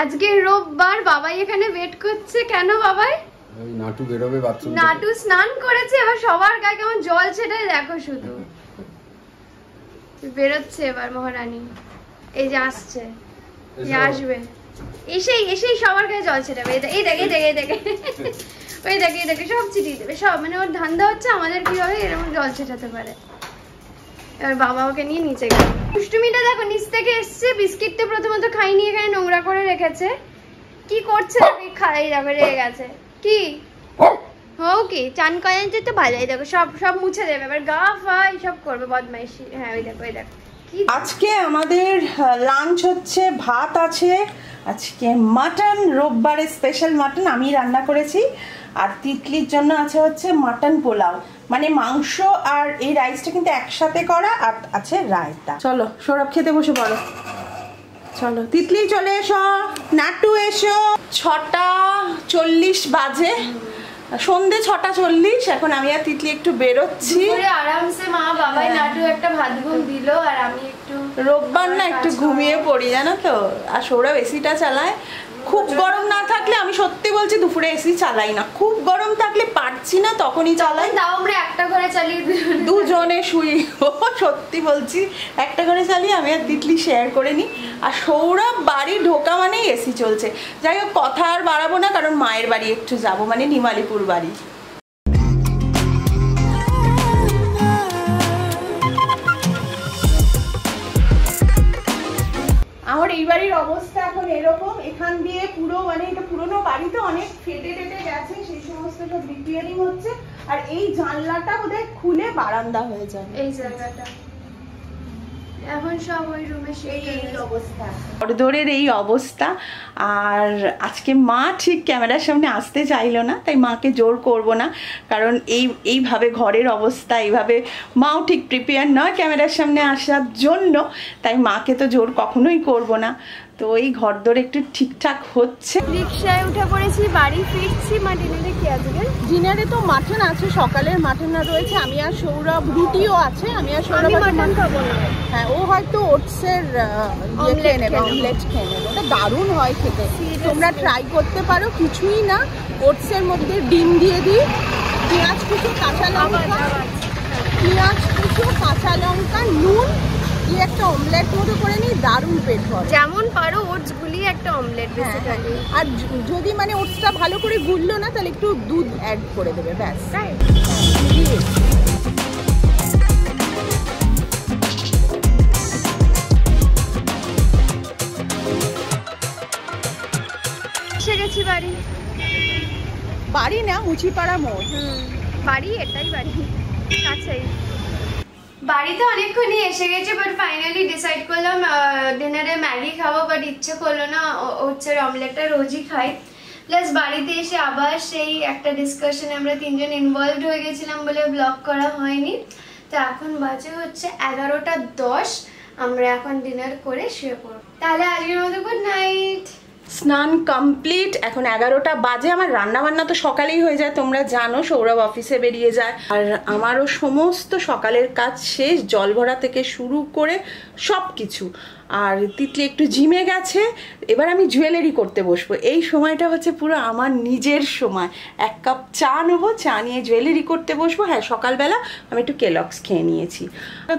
আজকে রোববার বাবাই এখানে ওয়েট করছে। কেন বাবাই? ওই নাটু বেরোবে বাথরুম নাটু স্নান করেছে এবার সবার গায়ে কেমন জল ছেটায় দেখো শুধু। বেরোচ্ছে এবার মহারানী। এই যে আসছে। এই আসবে। এসেই এসেই সবার গায়ে জল ছেটাবে এই দেখ এই দেখে এই দেখ এই দেখ। ওই দেখ এই দেখে সব ছিটিয়ে দেবে সব। মানে ওর ধান্দা হচ্ছে আমাদের কীভাবে এরকম জল ছেটাতে পারে। এবার বাবা ওকে নিয়ে নিচে গেল। দুষ্টুমিটা দেখো নিচ থেকে এসছে বিস্কিটটা প্রথমত খাইনি এখানে নোংরা করে রেখেছে। কি করছে? খাই দেখো রেগে গেছে। কি? হোক কি? চান করেন তো ভালোই দেখো সব সব মুছে দেবে। এবার গা ফা সব করবে বদমাইশি। হ্যাঁ ওই দেখো ওই দেখো। আজকে আমাদের লাঞ্চ হচ্ছে, ভাত আছে। আজকে মাটন রোববারের স্পেশাল মাটন আমি রান্না করেছি। আর তিতলির জন্য আছে হচ্ছে মাটন পোলাও। মানে মাংস আর এই রাইসটা কিন্তু একসাথে করা আর আছে রায়তা। চলো, সৌরভ খেতে বসে পড়ো। চলো, তিতলি চলে এসো, নাটু এসো। ছটা চল্লিশ বাজে। সন্ধে ছটা চল্লিশ এখন আমি আর তিতলি একটু বেরোচ্ছি। আরামসে মা বাবাই নাটু একটা ভাত ঘুম দিল আর আমি একটু রোববার না একটু ঘুমিয়ে পড়ি জানো তো? আর সৌরভ এসিটা চালায় খুব গরম না থাকলে আমি সত্যি বলছি দুপুরে এসি চালাই না। খুব গরম থাকলে পারছি না তখনই চালাই। তাও আমরা একটা ঘরে চালিয়ে দুজনে। শুই। ও সত্যি বলছি একটা ঘরে চালিয়ে আমি আর তিতলি শেয়ার করে নিই আর সৌরভ বাড়ি ঢোকা মানেই এসি চলছে। যাই হোক কথা আর বাড়াবো না কারণ মায়ের বাড়ি একটু যাব মানে নিমালিপুর বাড়ি। অবস্থা এখন এরকম। এখান দিয়ে পুরো মানে এটা পুরোনো বাড়িতে অনেক ফেটে টেটে গেছে সেই সমস্ত সব রিপেয়ারিং হচ্ছে। আর এই জানলাটা বোধহয় খুলে বারান্দা হয়ে যাবে। এই জায়গাটা। এখন সব ওই রুমে এই এই অবস্থা। এই অবস্থা। আর আজকে মা ঠিক ক্যামেরার সামনে আসতে চাইলো না তাই মাকে জোর করব না। কারণ এই এইভাবে ঘরের অবস্থা এইভাবে মাও ঠিক প্রিপেয়ার নয় ক্যামেরার সামনে আসার জন্য তাই মাকে তো জোর কখনোই করব না। তো এই ঘর দরে একটু ঠিকঠাক হচ্ছে। রিক্সায় উঠে পড়েছি বাড়ি ফিরছি। মা ডিনারে কি আজকে ডিনারে তো মাটন আছে সকালের মাটন রয়েছে। আমি আর সৌরভ রুটিও আছে। আমি আর সৌরভ মাটন খাব না। হ্যাঁ ও হয়তো ওটসের ইয়ে খেয়ে নেবে। অমলেট খেয়ে নেবে। ওটা দারুণ হয় খেতে। তোমরা ট্রাই করতে পারো কিছুই না। ওটসের মধ্যে ডিম দিয়ে দিই। পেঁয়াজ কুচো কাঁচা লঙ্কা। পেঁয়াজ কুচো কাঁচা লঙ্কা নুন দিয়ে একটা অমলেট মতো করে নিই দারুণ পেট ভরে। যেমন পারো ওটস গুলিয়ে একটা অমলেট বেসিক্যালি আর যদি মানে ওটসটা ভালো করে গুললো না তাহলে একটু দুধ অ্যাড করে দেবে ব্যাস। এসে গেছি বাড়ি? বাড়ি না মুচিপাড়া মোড়। বাড়ি এটাই বাড়ি। কাছেই। বাড়িতে অনেকক্ষণই এসে গেছে বাট ফাইনালি ডিসাইড করলাম ডিনারে ম্যাগি খাব বাট ইচ্ছে করল না হচ্ছে অমলেটটা রোজই খাই প্লাস বাড়িতে এসে আবার সেই একটা ডিসকাশনে আমরা তিনজন ইনভলভ হয়ে গেছিলাম বলে ব্লগ করা হয়নি। তো এখন বাজে হচ্ছে এগারোটা দশ, আমরা এখন ডিনার করে শুয়ে পড়ব। তাহলে আজকের মতো গুড নাইট স্নান কমপ্লিট এখন এগারোটা বাজে, আমার রান্না বান্না তো সকালেই হয়ে যায়, তোমরা জানো, সৌরভ অফিসে বেরিয়ে যায়। আর আমারও সমস্ত সকালের কাজ শেষ, জল ভরা থেকে শুরু করে সব কিছু আর তিতলি একটু জিমে গেছে, এবার আমি জুয়েলারি করতে বসবো। এই সময়টা হচ্ছে পুরো আমার নিজের সময়। এক কাপ চা নেব, চা নিয়ে জুয়েলারি করতে বসবো। হ্যাঁ সকালবেলা আমি একটু কেলক্স খেয়ে নিয়েছি।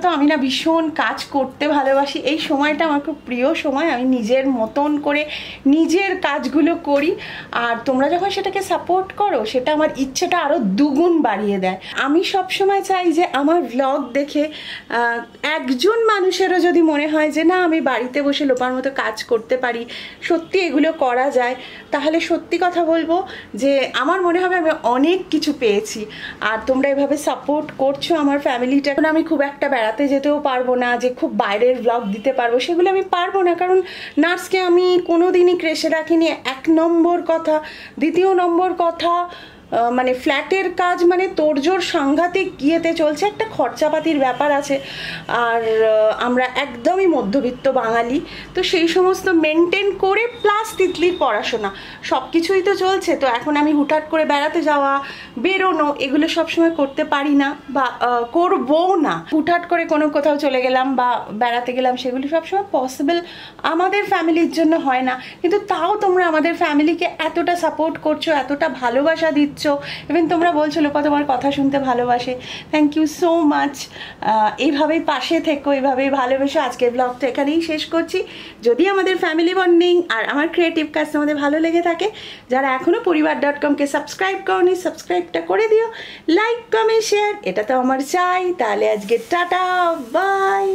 তো আমি না ভীষণ কাজ করতে ভালোবাসি। এই সময়টা আমার খুব প্রিয় সময়। আমি নিজের মতন করে নিজের কাজগুলো করি। আর তোমরা যখন সেটাকে সাপোর্ট করো, সেটা আমার ইচ্ছেটা আরও দুগুণ বাড়িয়ে দেয়। আমি সব সময় চাই যে আমার ভ্লগ দেখে একজন মানুষেরও যদি মনে হয় যে না, আমি বাড়িতে বসে লোপার মতো কাজ করতে পারি, সত্যি এগুলো করা যায়? তাহলে সত্যি কথা বলব যে আমার মনে হবে আমি অনেক কিছু পেয়েছি। আর তোমরা এভাবে সাপোর্ট করছ আমার ফ্যামিলিটা এখন আমি খুব একটা বেড়াতে যেতেও পারব না, যে খুব বাইরের ব্লগ দিতে পারব, সেগুলো আমি পারব না। কারণ নার্সকে আমি কোনো দিনই ক্রেশে রাখিনি। এক নম্বর কথা। দ্বিতীয় নম্বর কথা মানে ফ্ল্যাটের কাজ মানে তোড়জোড় সাংঘাতিক গিয়েতে চলছে, একটা খরচাপাতির ব্যাপার আছে। আর আমরা একদমই মধ্যবিত্ত বাঙালি, তো সেই সমস্ত মেনটেন করে প্লাস তিতলির পড়াশোনা। সব কিছুই তো চলছে, তো এখন আমি হুটহাট করে বেড়াতে যাওয়া, বেরোনো, এগুলো সবসময় করতে পারি না বা করব না। হুটহাট করে কোনো কোথাও চলে গেলাম বা বেড়াতে গেলাম, সেগুলো সবসময় পসিবল আমাদের ফ্যামিলির জন্য হয় না। কিন্তু তাও তোমরা আমাদের ফ্যামিলিকে এতটা সাপোর্ট করছ, এতটা ভালোবাসা দিচ্ছ ইভেন তোমরা বলছো লোপা তোমার কথা শুনতে ভালোবাসে। থ্যাংক ইউ সো মাচ এইভাবেই পাশে থেকো এইভাবেই ভালোবেসো। আজকের ব্লগটা এখানেই শেষ করছি। যদি আমাদের ফ্যামিলি বন্ডিং আর আমার ক্রিয়েটিভ কাজ তোমাদের ভালো লেগে থাকে, যারা এখনও পরিবার ডট কমকে সাবস্ক্রাইব করনি সাবস্ক্রাইবটা করে দিও। লাইক কমেন্ট শেয়ার এটা তো আমার চাই। তাহলে আজকে টাটা বাই